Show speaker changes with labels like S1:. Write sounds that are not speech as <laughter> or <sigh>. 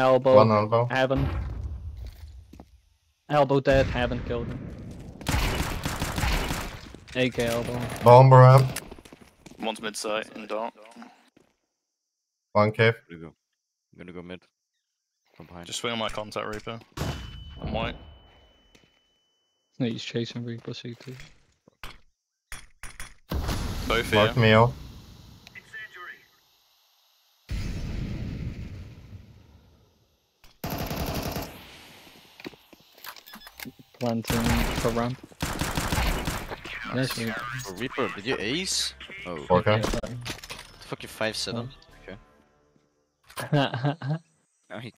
S1: Elbow.
S2: One elbow.
S1: Heaven. Elbow dead, haven't killed him. AK elbow.
S2: Bomb ramp.
S3: One's mid site in dark.
S2: One cave.
S4: I'm gonna go. I'm gonna go mid. From behind.
S3: Just swing on my contact Reaper. I'm white.
S1: No, he's chasing Reaper C2.
S3: Both here.
S2: Mark me out.
S1: Planting for ramp. Nice move.
S4: Oh, Reaper, did you ace? Oh,
S2: Okay.
S4: fuck you five seven.
S1: Yeah. <laughs>